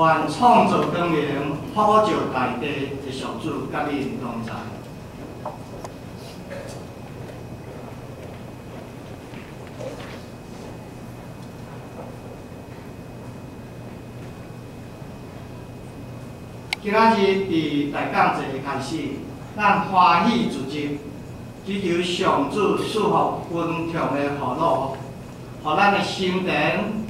愿创造光明，普照大地的上主，甲恁同在。今仔日伫大港节开始，咱欢喜聚集，祈求上主赐福温畅的雨露，互咱的心灵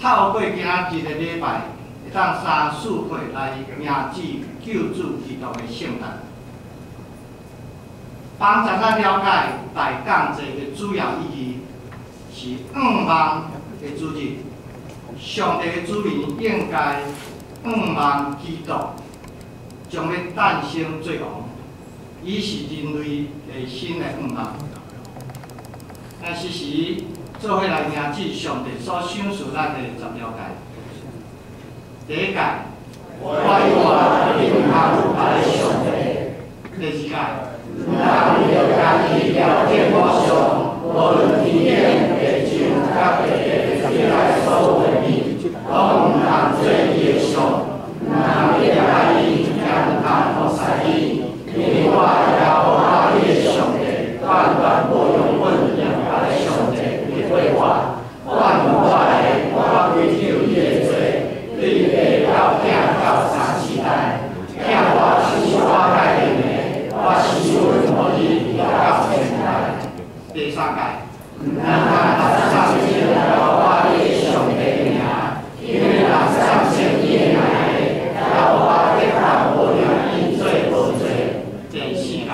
透过今仔日的礼拜，会当三四岁来铭记救助基督的圣诞，帮助咱了解大港节的主要意义是五万的主日，上帝的主人应该。五万基督将要诞生作王，伊是人类的新的五万。咱时时做伙来铭记上帝所赏赐咱的十了解。第一诫，我我平行拜上帝。第二诫，唔通着家己条件我上，无论天天、地上、甲地下起来所有的拢毋通做伊的相，毋通掠爱伊，也毋通服侍伊。因我也无法你的上帝，万万无用阮两个的上帝来对我，万有我的，我归咎你的罪，你的到囝到三四代，囝我是我该定的，我是阮无你到千代。第三界，毋通把上帝交我你的上帝名。因为人上圣伊的名，交我得当无量因罪无罪。第四界，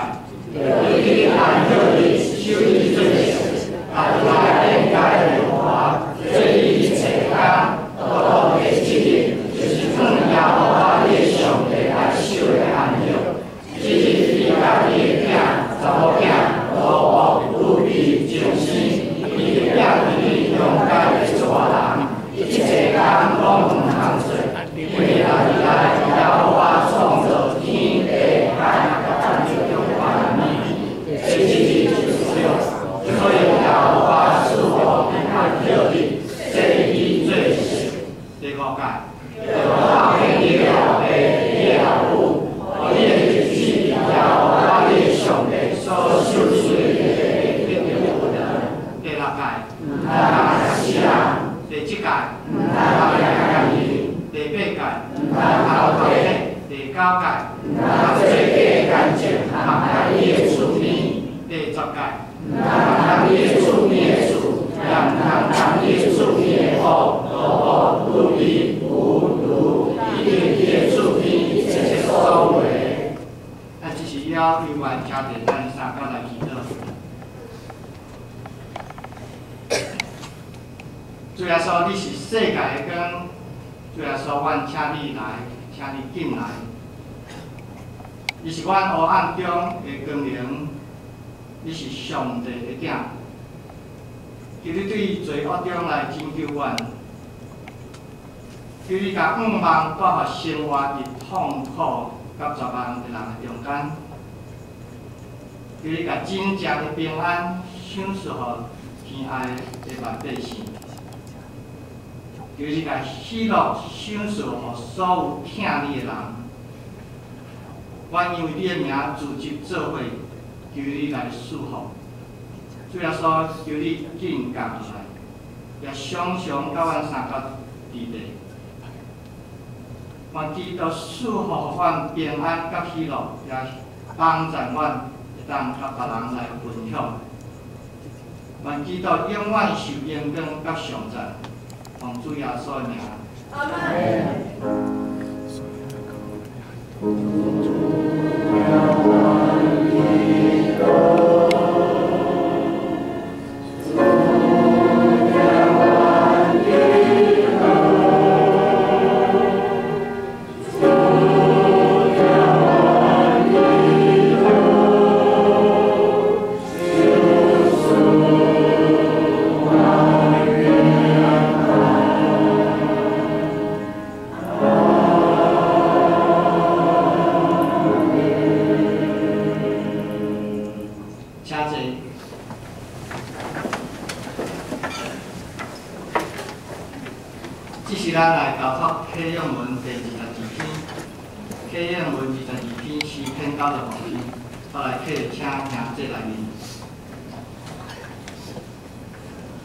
对你按照你修理罪行，按来应该的话，做你一切工，都当第七日，就是正耶和华你的上帝来守的安息。这日你甲你的囝、查某囝、老婆、女婢、上司，伊的囝你用该的做人。一切工拢毋通做，因为来来了我创造天地海甲万物中万物，这日就是了，所以了我赐福平安叫你，这伊最是第五界，我天地了的了物，我你的日子了我你的上帝所受赐的一定有的。第六界，啊是啊。第七届，毋通偷掠伊；第八届，毋通偷窺；第九届，毋通做假干净，妨害伊的厝面；第十届，毋通贪伊的厝面的厝，也毋通贪伊的厝面的货，无无如意无如伊对伊的厝面一切所为。啊，这是了另外加点咱三角来记录。说你是世界的光，主要说阮请你来，请你进来。你是阮黑暗中的光明，你是上帝的囝。求你对罪恶中来拯救阮，求你甲五万带互生活伫痛苦甲绝望的人的中间，求你甲真正的平安享受互天爱的万百姓。就是甲喜乐享受，互所有疼你的人。我因为你的名组织做伙，求你来祝福。主要说，求你紧降来，也常常甲阮三角伫地。愿基督祝福阮平安甲喜乐，也帮助阮会当甲别人来分享。愿基督永远受恩光甲上赞。奉主耶稣的名。阿门。这是咱来交托启用文第二十二篇，启用文二十二篇是篇九十五篇，我来启请兄弟来念。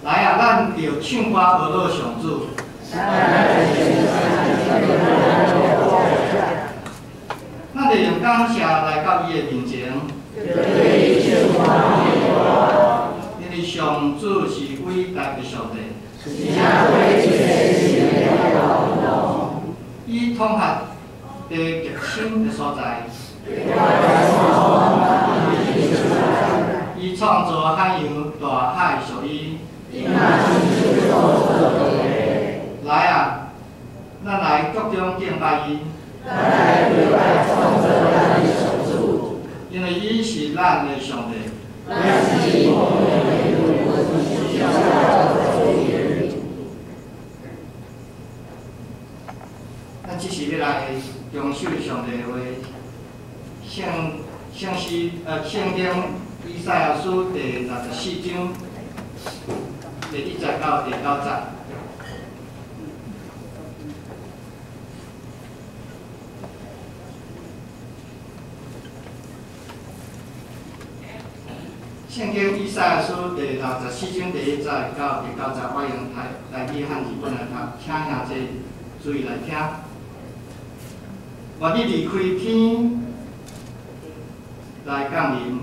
来啊，咱就唱歌学乐上主。咱就用感谢来到伊的面前。因为上主是伟大的上帝。伊统合地极深的所在。伊创造海洋、大海属伊。来啊，咱来各种敬拜伊。因为伊是咱的上帝。咱即是要来重修上帝话，圣圣诗呃圣经以赛亚书第六十四章第一节到第九节。圣经以赛亚书第六十四章第一节到第九节，我用台台语汉字本来读，请兄弟注意来听。愿你离开天来降临，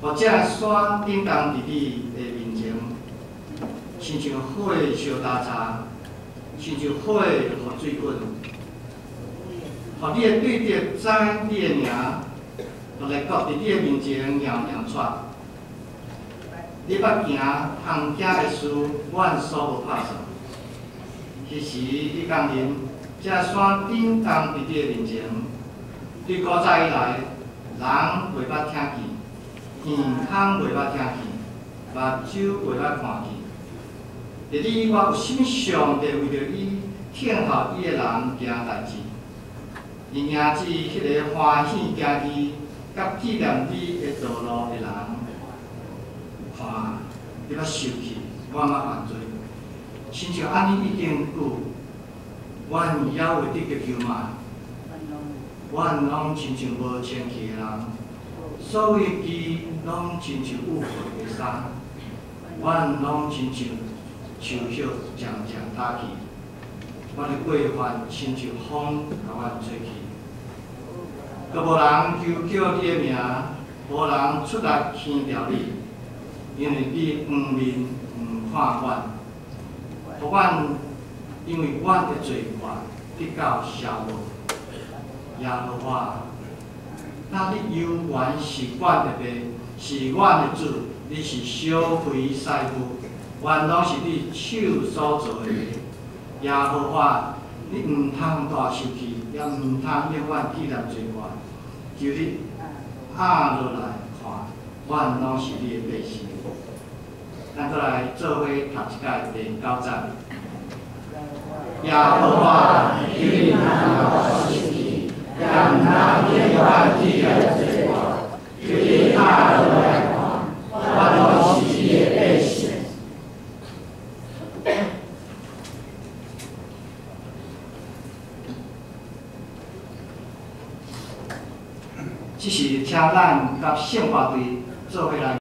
或者山顶动伫你的面前，亲像火烧焦柴，亲像火互水滚，互你的对敌知你的名，互来国伫你的面前摇摇喘。你捌行通行的事，阮所无拍算。迄时你降临，这山顶动伫你的面前，对古早以来，人袂捌听见，耳孔袂捌听见，目睭袂捌看见。伫你我有甚上帝为着伊听候伊的人行代志，伊名字迄个欢喜家己，甲纪念你的道路的人。看，你捌受气，我嘛犯罪，亲像安尼已经有，阮也会得着救嘛。阮拢亲像无清气的人，所有枝拢亲像污秽的衫，阮拢亲像树叶渐渐打去，阮的过犯亲像风甲阮吹去，阁无人求叫你的名，无人出来牵调你。因为你毋面毋看阮，互阮因为阮的罪过得到消无。耶和华，那你犹原是阮的爸，是阮的主，你是小费师傅，原拢是你手所做的。耶和华，你毋通大受气，也毋通永远纪念罪过，就你压落来看，阮拢是你的百姓。咱过来做伙读一届第九章。耶和华，你领我受气，让他变化地的罪过，求你阿罗来看，我拢是你的百姓。这是请咱甲圣化队做伙来。